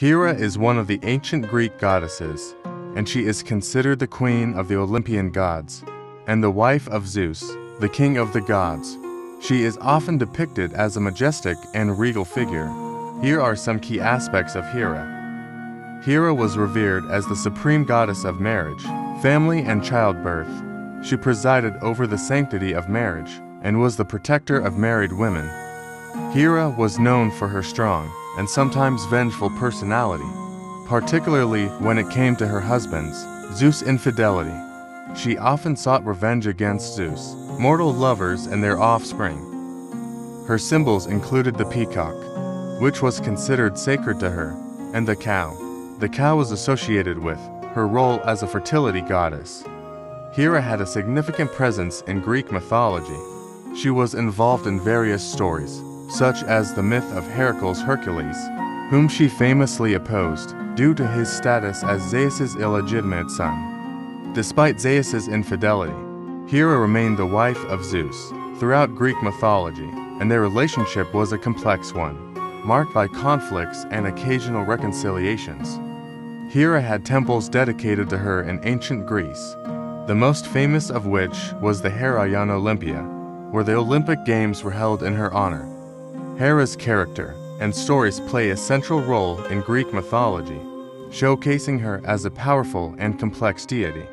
Hera is one of the ancient Greek goddesses, and she is considered the queen of the Olympian gods and the wife of Zeus, the king of the gods. She is often depicted as a majestic and regal figure. Here are some key aspects of Hera. Hera was revered as the supreme goddess of marriage, family, and childbirth. She presided over the sanctity of marriage and was the protector of married women. Hera was known for her strong and sometimes vengeful personality, particularly when it came to her husband's, Zeus' infidelity. She often sought revenge against Zeus, mortal lovers, and their offspring. Her symbols included the peacock, which was considered sacred to her, and the cow. The cow was associated with her role as a fertility goddess. Hera had a significant presence in Greek mythology. She was involved in various stories, such as the myth of Heracles Hercules, whom she famously opposed due to his status as Zeus's illegitimate son. Despite Zeus's infidelity, Hera remained the wife of Zeus throughout Greek mythology, and their relationship was a complex one, marked by conflicts and occasional reconciliations. Hera had temples dedicated to her in ancient Greece, the most famous of which was the Heraion Olympia, where the Olympic Games were held in her honor. Hera's character and stories play a central role in Greek mythology, showcasing her as a powerful and complex deity.